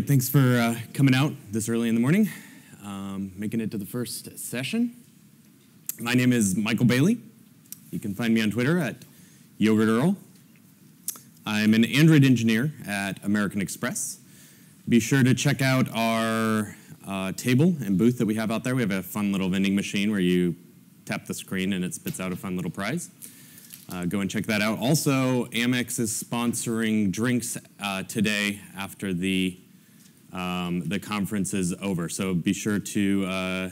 Thanks for uh, coming out this early in the morning, um, making it to the first session. My name is Michael Bailey. You can find me on Twitter at Yogurt Earl. I'm an Android engineer at American Express. Be sure to check out our uh, table and booth that we have out there. We have a fun little vending machine where you tap the screen and it spits out a fun little prize. Uh, go and check that out. Also, Amex is sponsoring drinks uh, today after the um, the conference is over. So be sure to uh,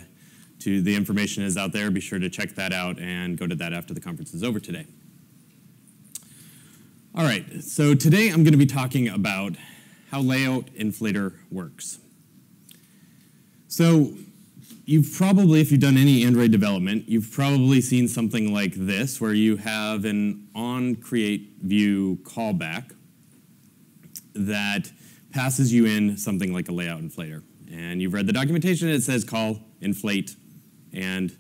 to the information is out there. Be sure to check that out and go to that after the conference is over today. All right. So today I'm going to be talking about how Layout Inflator works. So you've probably, if you've done any Android development, you've probably seen something like this, where you have an on create view callback that passes you in something like a layout inflator. And you've read the documentation, it says call inflate, and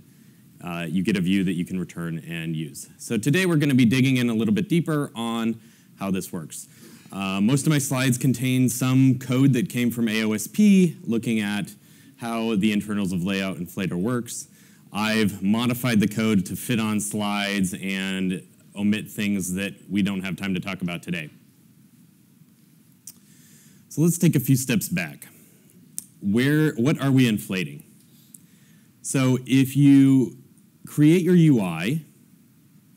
uh, you get a view that you can return and use. So today we're going to be digging in a little bit deeper on how this works. Uh, most of my slides contain some code that came from AOSP looking at how the internals of Layout Inflator works. I've modified the code to fit on slides and omit things that we don't have time to talk about today. So let's take a few steps back. Where, what are we inflating? So if you create your UI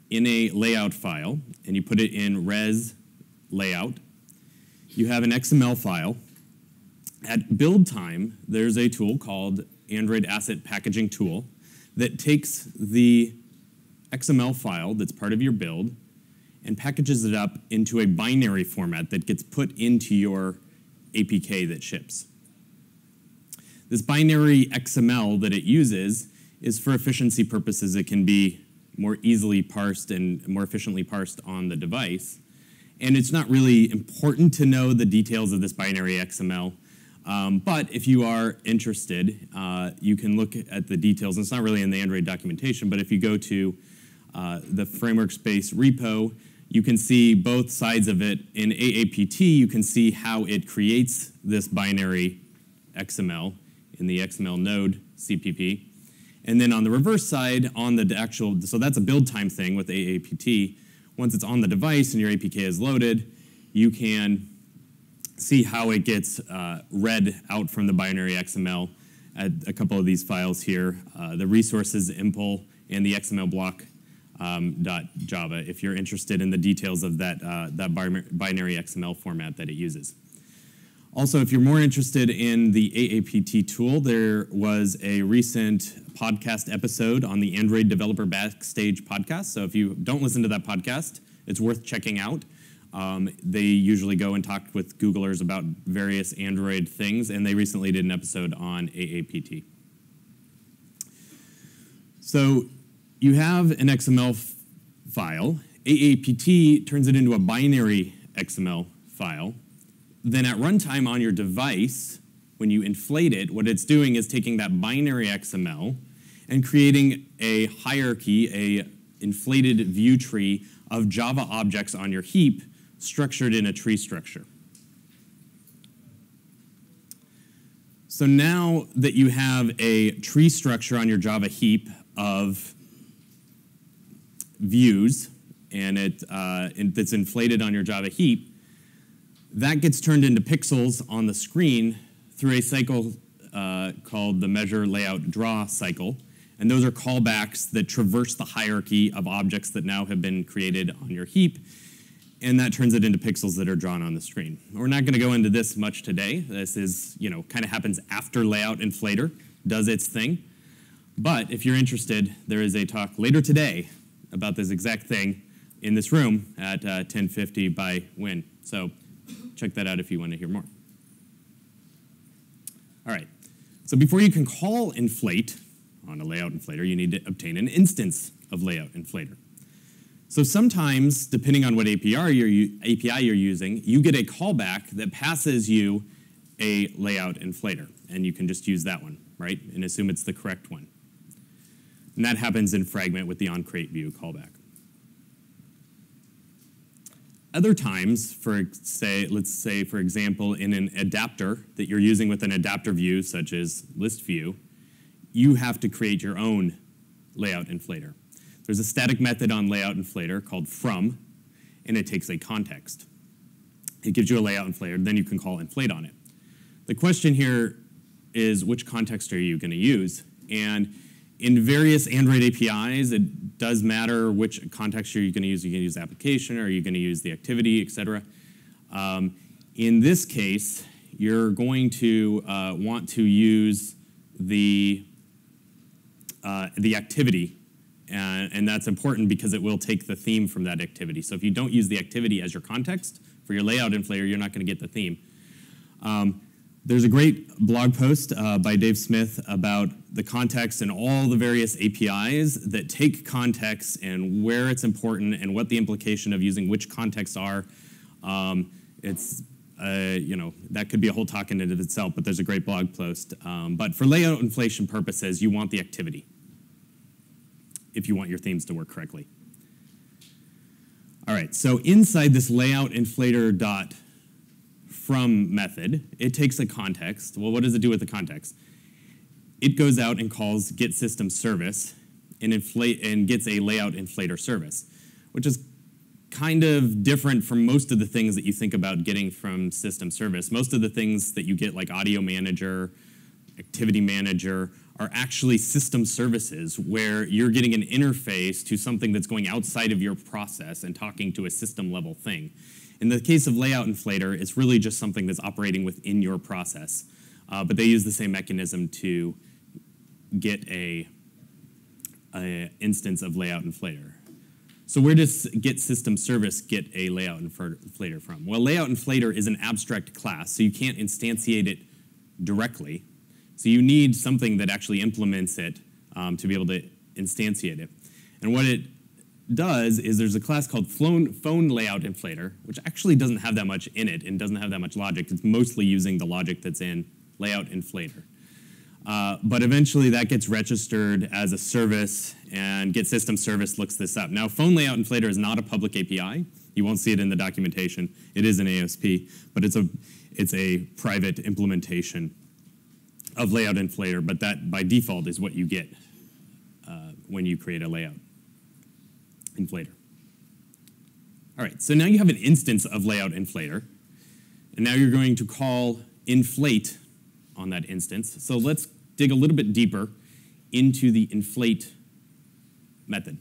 in a layout file and you put it in res layout, you have an XML file at build time, there's a tool called Android Asset Packaging Tool that takes the XML file that's part of your build and packages it up into a binary format that gets put into your APK that ships. This binary XML that it uses is for efficiency purposes. It can be more easily parsed and more efficiently parsed on the device. And it's not really important to know the details of this binary XML um, but if you are interested, uh, you can look at the details. It's not really in the Android documentation, but if you go to uh, the frameworks base repo, you can see both sides of it. In AAPT, you can see how it creates this binary XML in the XML node CPP. And then on the reverse side, on the actual, so that's a build time thing with AAPT. Once it's on the device and your APK is loaded, you can see how it gets uh, read out from the binary XML at a couple of these files here, uh, the resources impl and the XML block um, .java if you're interested in the details of that, uh, that binary XML format that it uses. Also, if you're more interested in the AAPT tool, there was a recent podcast episode on the Android Developer Backstage podcast. So if you don't listen to that podcast, it's worth checking out. Um, they usually go and talk with Googlers about various Android things, and they recently did an episode on AAPT. So you have an XML file. AAPT turns it into a binary XML file. Then at runtime on your device, when you inflate it, what it's doing is taking that binary XML and creating a hierarchy, a inflated view tree of Java objects on your heap structured in a tree structure. So now that you have a tree structure on your Java heap of views, and it, uh, that's inflated on your Java heap, that gets turned into pixels on the screen through a cycle uh, called the measure layout draw cycle. And those are callbacks that traverse the hierarchy of objects that now have been created on your heap and that turns it into pixels that are drawn on the screen. We're not going to go into this much today. This is, you know, kind of happens after Layout Inflator does its thing. But if you're interested, there is a talk later today about this exact thing in this room at uh, 1050 by Win. So check that out if you want to hear more. All right, so before you can call inflate on a layout inflator, you need to obtain an instance of layout inflator. So sometimes, depending on what API you're, API you're using, you get a callback that passes you a layout inflator, and you can just use that one, right? And assume it's the correct one. And that happens in Fragment with the onCreateView callback. other times, for say, let's say, for example, in an adapter that you're using with an adapter view, such as list view, you have to create your own layout inflator. There's a static method on layout inflator called from, and it takes a context. It gives you a layout inflator, then you can call inflate on it. The question here is which context are you going to use? And in various Android APIs, it does matter which context you're going to use. You can use application, or you're going to use the activity, etc. Um, in this case, you're going to uh, want to use the uh, the activity, and, and that's important because it will take the theme from that activity. So if you don't use the activity as your context for your layout inflator, you're not going to get the theme. Um, there's a great blog post uh, by Dave Smith about the context and all the various APIs that take context and where it's important and what the implication of using which contexts are. Um, it's uh, you know that could be a whole talk in and of itself, but there's a great blog post. Um, but for layout inflation purposes, you want the activity if you want your themes to work correctly. All right, so inside this layout inflator dot from method, it takes a context. Well, what does it do with the context? It goes out and calls get system service and, inflate, and gets a layout inflator service, which is kind of different from most of the things that you think about getting from system service. Most of the things that you get, like audio manager, activity manager, are actually system services where you're getting an interface to something that's going outside of your process and talking to a system level thing. In the case of layout inflator, it's really just something that's operating within your process. Uh, but they use the same mechanism to get a, a, instance of layout inflator. So where does get system service get a layout inflator from? Well, layout inflator is an abstract class, so you can't instantiate it directly. So you need something that actually implements it um, to be able to instantiate it. And what it does is there's a class called phone layout inflator, which actually doesn't have that much in it and doesn't have that much logic. It's mostly using the logic that's in layout inflator. Uh, but eventually that gets registered as a service and Get System Service looks this up. Now, phone layout inflator is not a public API. You won't see it in the documentation. It is an AOSP, but it's a, it's a private implementation of layout inflator, but that by default is what you get uh, when you create a layout inflator. All right, so now you have an instance of layout inflator, and now you're going to call inflate on that instance. So let's dig a little bit deeper into the inflate method.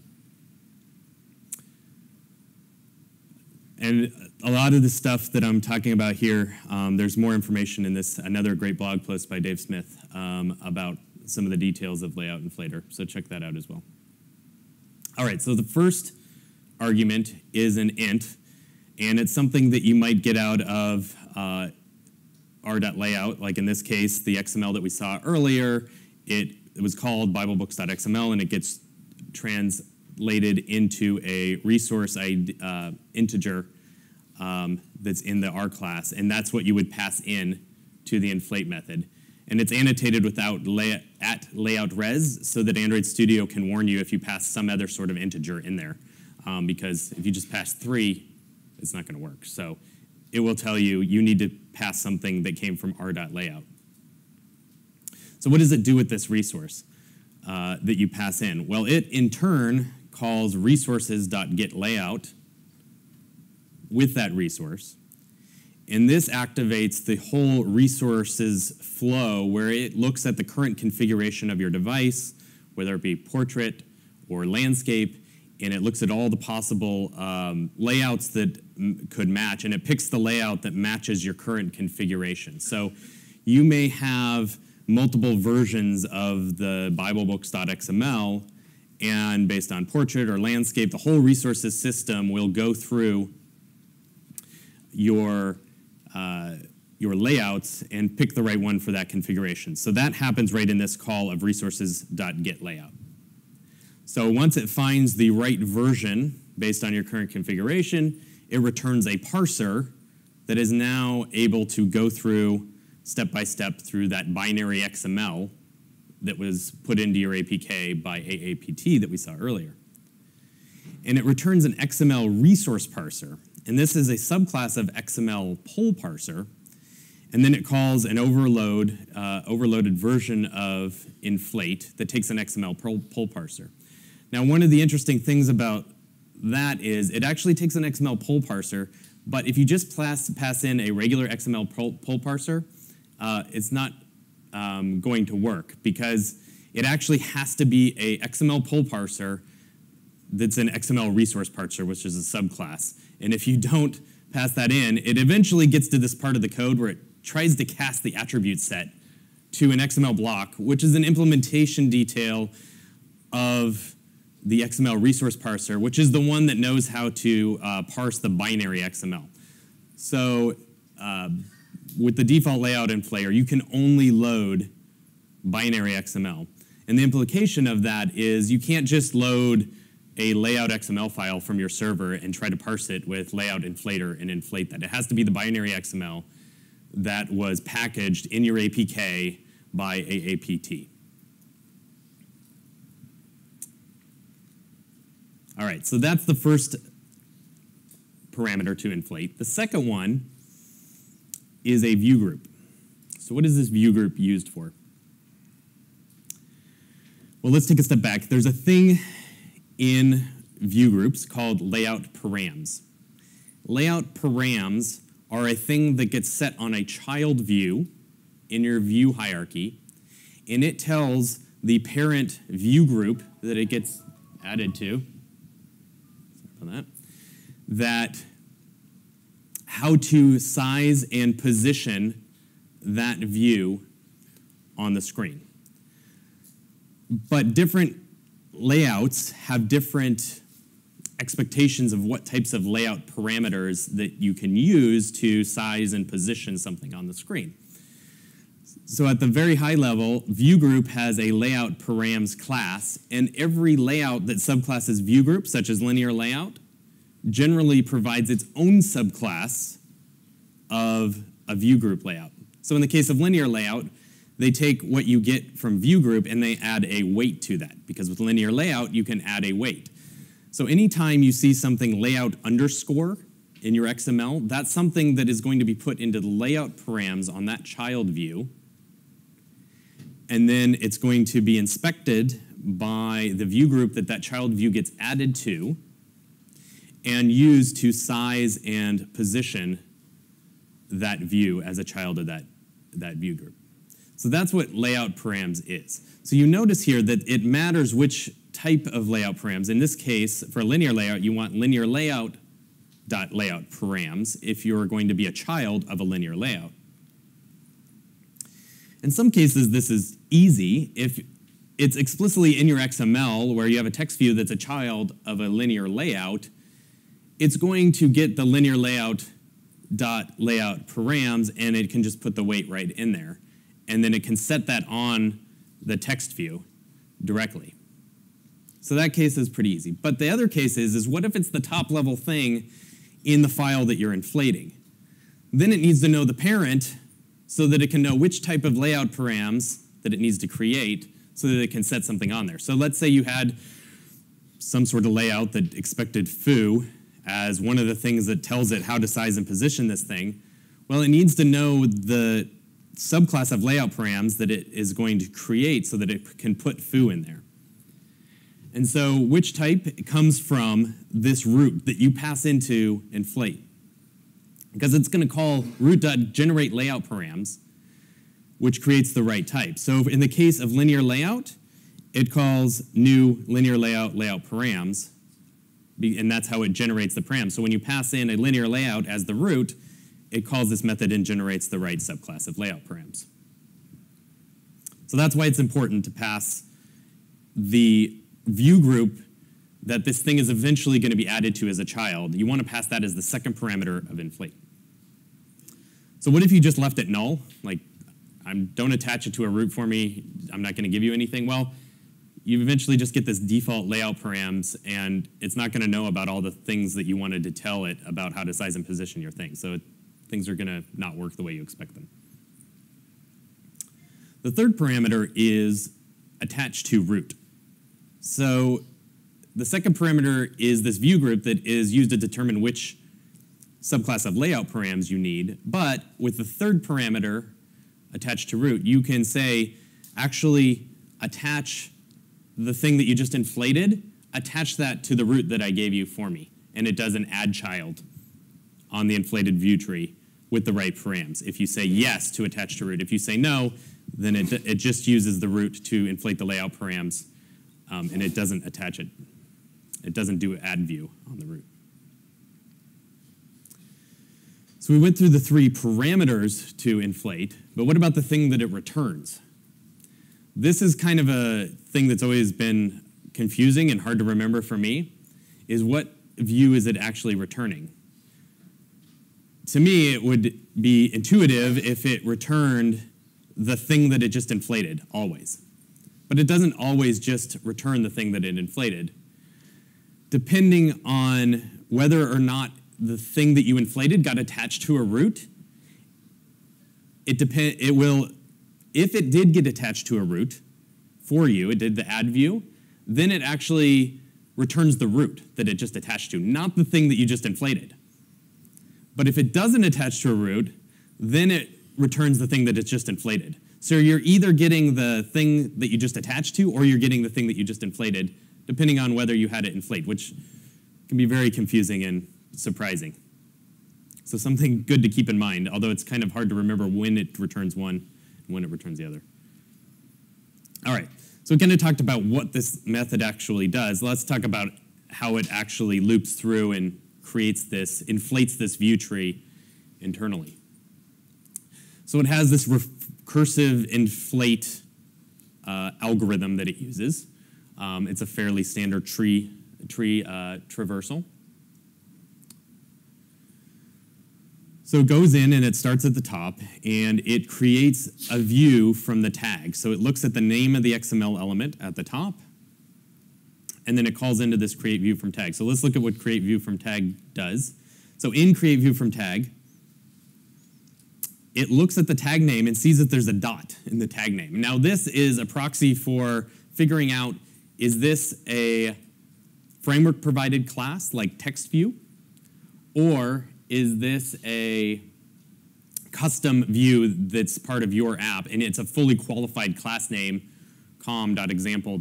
And a lot of the stuff that I'm talking about here, um, there's more information in this, another great blog post by Dave Smith um, about some of the details of layout inflator. So check that out as well. All right, so the first argument is an int, and it's something that you might get out of uh, r.layout, like in this case, the XML that we saw earlier, it, it was called biblebooks.xml, and it gets translated into a resource ID, uh, integer um, that's in the R class, and that's what you would pass in to the inflate method and it's annotated without lay, at layout res so that Android Studio can warn you if you pass some other sort of integer in there. Um, because if you just pass three, it's not going to work. So it will tell you you need to pass something that came from r.layout. So what does it do with this resource uh, that you pass in? Well, it in turn calls resources.getLayout with that resource and this activates the whole resources flow where it looks at the current configuration of your device, whether it be portrait or landscape, and it looks at all the possible um, layouts that could match, and it picks the layout that matches your current configuration. So you may have multiple versions of the BibleBooks.xml, and based on portrait or landscape, the whole resources system will go through your uh, your layouts and pick the right one for that configuration. So that happens right in this call of resources.getLayout. So once it finds the right version based on your current configuration, it returns a parser that is now able to go through step by step through that binary XML that was put into your APK by AAPT that we saw earlier. And it returns an XML resource parser. And this is a subclass of XML pull parser. And then it calls an overload, uh, overloaded version of inflate that takes an XML pull, parser. Now, one of the interesting things about that is it actually takes an XML pull parser, but if you just pass, pass in a regular XML pull, pull parser, uh, it's not um, going to work because it actually has to be a XML pull parser that's an XML resource parser, which is a subclass. And if you don't pass that in, it eventually gets to this part of the code where it tries to cast the attribute set to an XML block, which is an implementation detail of the XML resource parser, which is the one that knows how to uh, parse the binary XML. So uh, with the default layout inflater, you can only load binary XML. And the implication of that is you can't just load a layout XML file from your server and try to parse it with layout inflator and inflate that. It has to be the binary XML that was packaged in your APK by AAPT. All right, so that's the first parameter to inflate. The second one is a view group. So what is this view group used for? Well, let's take a step back. There's a thing in view groups called layout params. Layout params are a thing that gets set on a child view in your view hierarchy, and it tells the parent view group that it gets added to, that, that how to size and position that view on the screen. But different layouts have different expectations of what types of layout parameters that you can use to size and position something on the screen. So at the very high level, view group has a layout params class, and every layout that subclasses view group, such as linear layout, generally provides its own subclass of a view group layout. So in the case of linear layout, they take what you get from view group and they add a weight to that, because with linear layout, you can add a weight. So anytime you see something layout underscore in your XML, that's something that is going to be put into the layout params on that child view. And then it's going to be inspected by the view group that that child view gets added to and used to size and position that view as a child of that, that view group. So that's what layout params is. So you notice here that it matters which type of layout params. In this case, for linear layout, you want linear layout dot layout params if you're going to be a child of a linear layout. In some cases, this is easy. If it's explicitly in your XML where you have a text view that's a child of a linear layout, it's going to get the linear layout dot layout params and it can just put the weight right in there. And then it can set that on the text view directly. So that case is pretty easy. But the other case is, is what if it's the top level thing in the file that you're inflating? Then it needs to know the parent so that it can know which type of layout params that it needs to create so that it can set something on there. So let's say you had some sort of layout that expected foo as one of the things that tells it how to size and position this thing. Well, it needs to know the subclass of layout params that it is going to create so that it can put foo in there. And so which type comes from this root that you pass into inflate? Because it's going to call root.generate layout params, which creates the right type. So in the case of linear layout, it calls new linear layout layout params, and that's how it generates the params. So when you pass in a linear layout as the root, it calls this method and generates the right subclass of layout params. So that's why it's important to pass the view group that this thing is eventually going to be added to as a child. You want to pass that as the second parameter of inflate. So what if you just left it null? Like, I'm, don't attach it to a root for me. I'm not going to give you anything. Well, you eventually just get this default layout params, and it's not going to know about all the things that you wanted to tell it about how to size and position your thing. So it, things are going to not work the way you expect them. The third parameter is attached to root. So the second parameter is this view group that is used to determine which subclass of layout params you need, but with the third parameter attached to root, you can say, actually attach the thing that you just inflated, attach that to the root that I gave you for me. And it does an add child on the inflated view tree with the right params. If you say yes to attach to root, if you say no, then it, it just uses the root to inflate the layout params um, and it doesn't attach it. It doesn't do add view on the root. So we went through the three parameters to inflate, but what about the thing that it returns? This is kind of a thing that's always been confusing and hard to remember for me, is what view is it actually returning? To me, it would be intuitive if it returned the thing that it just inflated, always. But it doesn't always just return the thing that it inflated. Depending on whether or not the thing that you inflated got attached to a root, it depend it will if it did get attached to a root for you, it did the add view, then it actually returns the root that it just attached to, not the thing that you just inflated. But if it doesn't attach to a root, then it returns the thing that it's just inflated. So you're either getting the thing that you just attached to or you're getting the thing that you just inflated, depending on whether you had it inflate, which can be very confusing and surprising. So something good to keep in mind, although it's kind of hard to remember when it returns one and when it returns the other. All right, so we kind of talked about what this method actually does. Let's talk about how it actually loops through and creates this, inflates this view tree internally. So it has this recursive inflate uh, algorithm that it uses. Um, it's a fairly standard tree, tree uh, traversal. So it goes in and it starts at the top and it creates a view from the tag. So it looks at the name of the XML element at the top and then it calls into this create view from tag. So let's look at what create view from tag does. So in create view from tag, it looks at the tag name and sees that there's a dot in the tag name. Now this is a proxy for figuring out is this a framework provided class like TextView or is this a custom view that's part of your app and it's a fully qualified class name, com.example.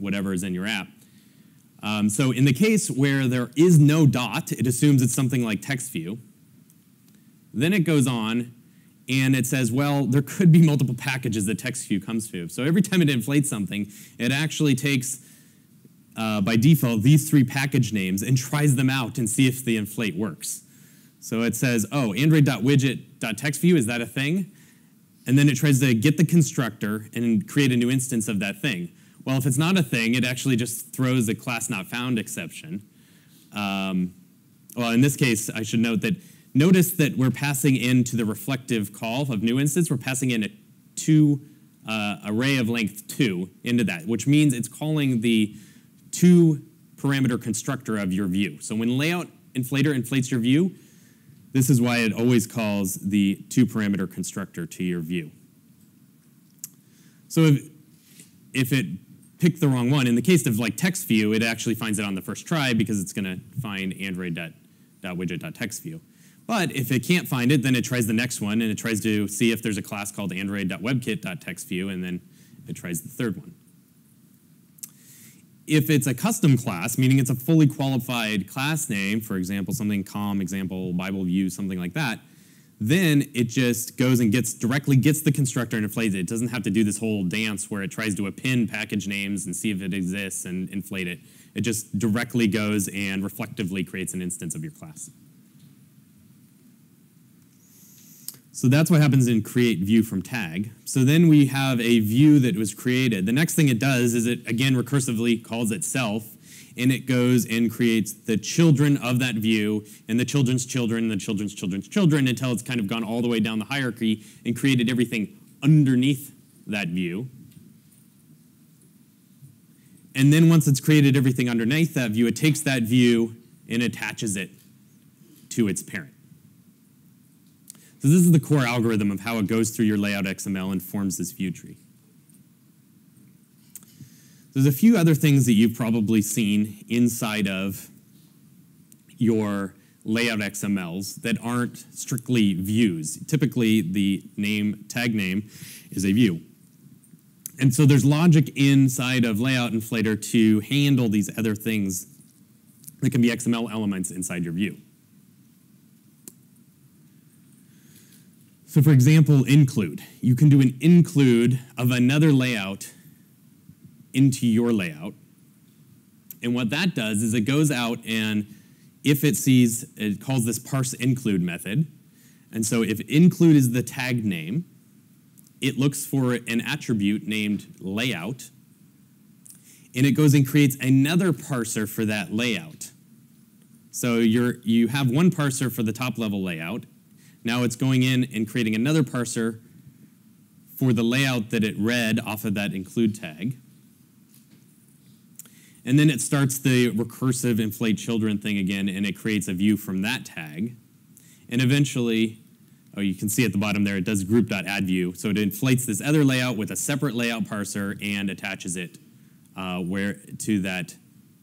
whatever is in your app. Um, so in the case where there is no dot, it assumes it's something like TextView. Then it goes on and it says, well, there could be multiple packages that TextView comes to. So every time it inflates something, it actually takes uh, by default these three package names and tries them out and see if the inflate works. So it says, oh, android.widget.textview, is that a thing? And then it tries to get the constructor and create a new instance of that thing. Well, if it's not a thing, it actually just throws a class not found exception. Um, well, in this case, I should note that notice that we're passing into the reflective call of new instance, we're passing in a two uh, array of length two into that, which means it's calling the two parameter constructor of your view. So when layout inflator inflates your view, this is why it always calls the two parameter constructor to your view. So if, if it picked the wrong one, in the case of like text view, it actually finds it on the first try because it's going to find android.widget.textview. But if it can't find it, then it tries the next one and it tries to see if there's a class called android.webkit.textview and then it tries the third one if it's a custom class, meaning it's a fully qualified class name, for example, something com, example, Bible view, something like that, then it just goes and gets directly gets the constructor and inflates it. It doesn't have to do this whole dance where it tries to append package names and see if it exists and inflate it. It just directly goes and reflectively creates an instance of your class. So that's what happens in create view from tag. So then we have a view that was created. The next thing it does is it again recursively calls itself and it goes and creates the children of that view and the children's children and the children's children's children until it's kind of gone all the way down the hierarchy and created everything underneath that view. And then once it's created everything underneath that view, it takes that view and attaches it to its parent. So this is the core algorithm of how it goes through your layout XML and forms this view tree. There's a few other things that you've probably seen inside of your layout XMLs that aren't strictly views. Typically, the name tag name is a view. And so there's logic inside of Layout Inflator to handle these other things that can be XML elements inside your view. So for example, include. You can do an include of another layout into your layout. And what that does is it goes out and if it sees, it calls this parse include method. And so if include is the tag name, it looks for an attribute named layout, and it goes and creates another parser for that layout. So you're, you have one parser for the top level layout. Now it's going in and creating another parser for the layout that it read off of that include tag. And then it starts the recursive inflate children thing again, and it creates a view from that tag. And eventually, oh, you can see at the bottom there, it does group.addView. So it inflates this other layout with a separate layout parser and attaches it uh, where to that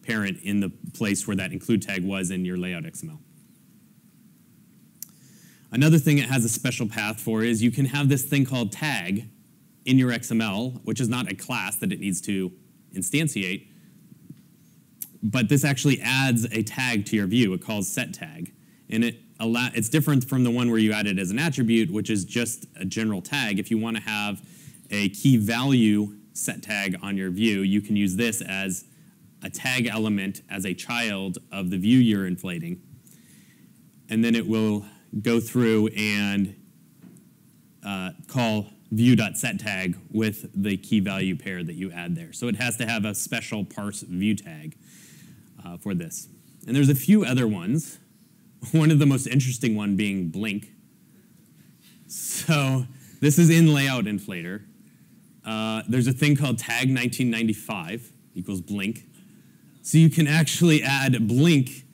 parent in the place where that include tag was in your layout XML. Another thing it has a special path for is you can have this thing called tag in your XML, which is not a class that it needs to instantiate, but this actually adds a tag to your view. It calls set tag. And it allow, it's different from the one where you add it as an attribute, which is just a general tag. If you want to have a key value set tag on your view, you can use this as a tag element as a child of the view you're inflating. And then it will go through and uh, call view.setTag with the key value pair that you add there. So it has to have a special parse view tag uh, for this. And there's a few other ones. One of the most interesting one being blink. So this is in Layout Inflator. Uh, there's a thing called tag 1995 equals blink. So you can actually add blink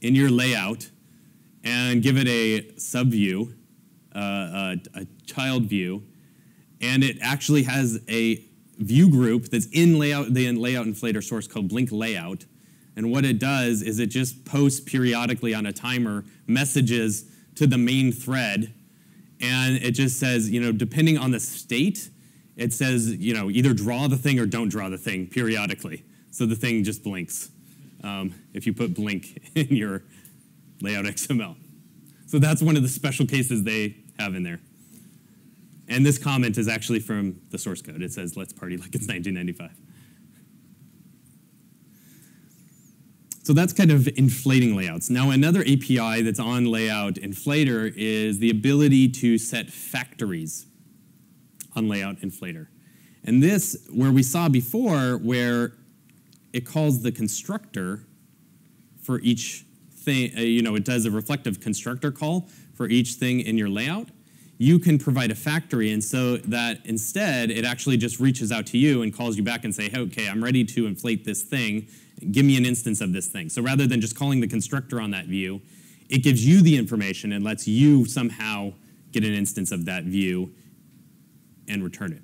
in your layout and give it a subview, uh, a, a child view, and it actually has a view group that's in layout the layout inflator source called blink layout and what it does is it just posts periodically on a timer messages to the main thread. And it just says, you know, depending on the state, it says, you know, either draw the thing or don't draw the thing periodically. So the thing just blinks um, if you put blink in your layout XML. So that's one of the special cases they have in there. And this comment is actually from the source code. It says, let's party like it's 1995. So that's kind of inflating layouts. Now another API that's on Layout Inflator is the ability to set factories on Layout Inflator. And this, where we saw before, where it calls the constructor for each thing, uh, you know, it does a reflective constructor call for each thing in your layout, you can provide a factory and so that instead it actually just reaches out to you and calls you back and say, hey, okay, I'm ready to inflate this thing give me an instance of this thing. So rather than just calling the constructor on that view, it gives you the information and lets you somehow get an instance of that view and return it.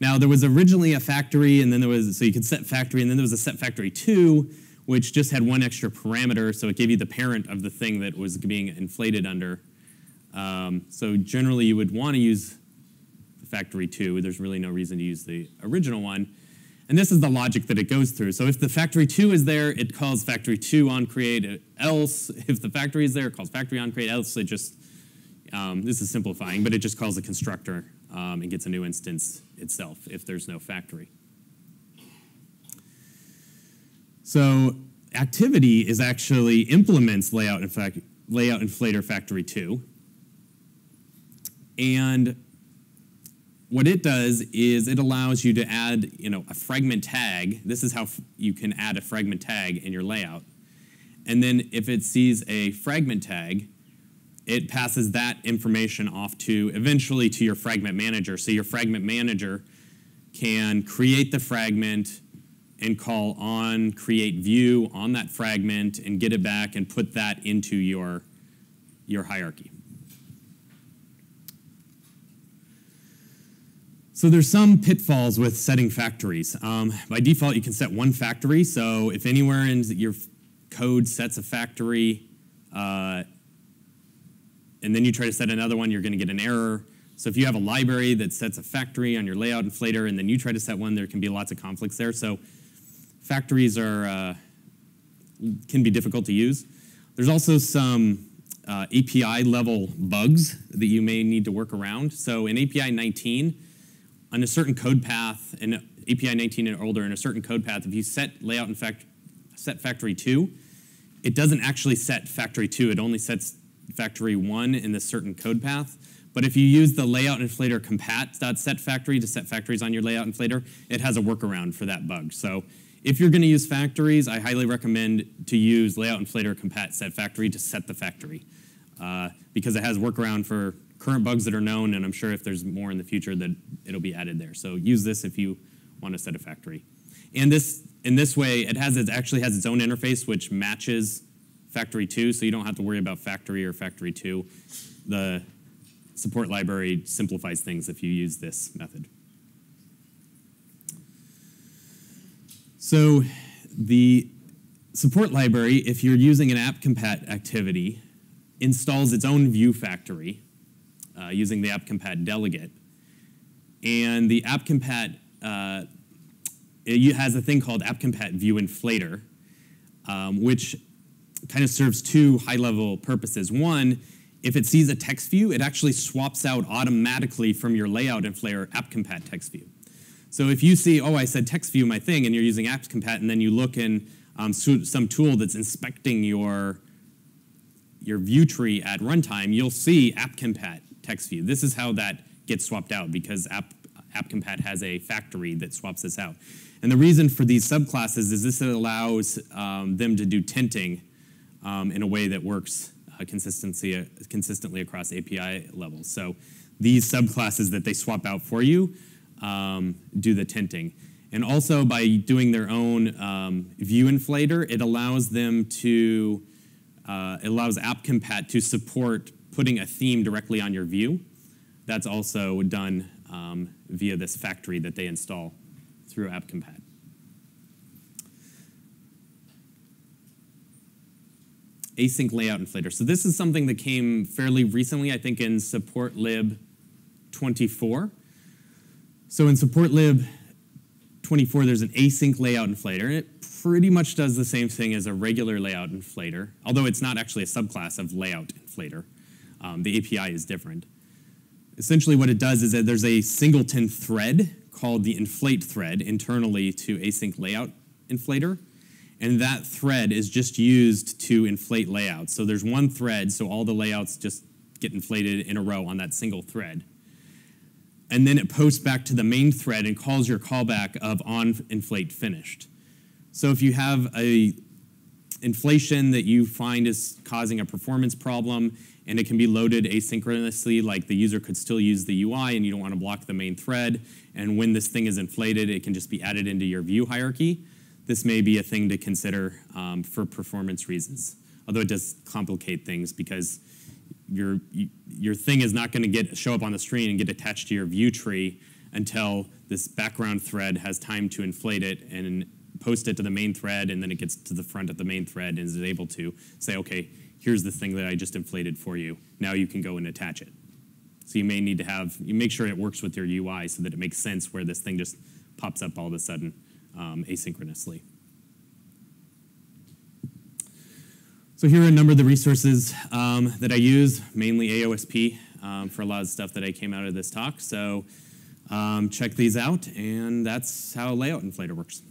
Now, there was originally a factory, and then there was, so you could set factory, and then there was a set factory two, which just had one extra parameter, so it gave you the parent of the thing that was being inflated under. Um, so generally, you would want to use the factory two. There's really no reason to use the original one. And this is the logic that it goes through. So if the factory 2 is there, it calls factory 2 on create else. If the factory is there, it calls factory on create else. It just, um, this is simplifying, but it just calls the constructor um, and gets a new instance itself if there's no factory. So activity is actually implements layout, in fact, layout inflator factory 2. And what it does is it allows you to add you know, a fragment tag. This is how you can add a fragment tag in your layout. And then if it sees a fragment tag, it passes that information off to eventually to your fragment manager. So your fragment manager can create the fragment and call on create view on that fragment and get it back and put that into your, your hierarchy. So there's some pitfalls with setting factories. Um, by default, you can set one factory. So if anywhere in your code sets a factory, uh, and then you try to set another one, you're going to get an error. So if you have a library that sets a factory on your layout inflator, and then you try to set one, there can be lots of conflicts there. So factories are uh, can be difficult to use. There's also some uh, API level bugs that you may need to work around. So in API 19, on a certain code path, in API 19 and older, in a certain code path, if you set layout in fact set factory two, it doesn't actually set factory two. It only sets factory one in this certain code path. But if you use the layout inflator compat.set factory to set factories on your layout inflator, it has a workaround for that bug. So if you're going to use factories, I highly recommend to use layout inflator compat set factory to set the factory uh, because it has workaround for current bugs that are known, and I'm sure if there's more in the future that it'll be added there. So use this if you want to set a factory. And this, in this way, it has it actually has its own interface which matches factory 2, so you don't have to worry about factory or factory 2. The support library simplifies things if you use this method. So the support library, if you're using an app compat activity, installs its own view factory uh, using the app compat delegate. And the app compat uh, it has a thing called app compat view inflator, um, which kind of serves two high-level purposes. One, if it sees a text view, it actually swaps out automatically from your layout inflator app compat text view. So if you see, oh, I said text view my thing, and you're using app compat, and then you look in um, some tool that's inspecting your your view tree at runtime, you'll see app compat text view. This is how that gets swapped out because app app compat has a factory that swaps this out. And the reason for these subclasses is this allows um, them to do tinting um, in a way that works uh, consistency, uh, consistently across API levels. So these subclasses that they swap out for you um, do the tinting. And also by doing their own um, view inflator, it allows them to, uh, it allows AppCompat to support putting a theme directly on your view. That's also done um, via this factory that they install through AppCompat. Async layout inflator. So this is something that came fairly recently, I think in support lib 24. So in support lib 24, there's an async layout inflator, and it pretty much does the same thing as a regular layout inflator, although it's not actually a subclass of layout inflator. Um, the API is different. Essentially what it does is that there's a singleton thread called the inflate thread internally to async layout inflator. And that thread is just used to inflate layouts. So there's one thread, so all the layouts just get inflated in a row on that single thread. And then it posts back to the main thread and calls your callback of on inflate finished. So if you have a inflation that you find is causing a performance problem and it can be loaded asynchronously, like the user could still use the UI and you don't want to block the main thread. And when this thing is inflated, it can just be added into your view hierarchy. This may be a thing to consider um, for performance reasons, although it does complicate things because your, your thing is not going to get show up on the screen and get attached to your view tree until this background thread has time to inflate it and post it to the main thread, and then it gets to the front of the main thread and is able to say, okay, here's the thing that I just inflated for you. Now you can go and attach it. So you may need to have, you make sure it works with your UI so that it makes sense where this thing just pops up all of a sudden um, asynchronously. So here are a number of the resources um, that I use, mainly AOSP um, for a lot of stuff that I came out of this talk. So um, check these out, and that's how Layout Inflator works.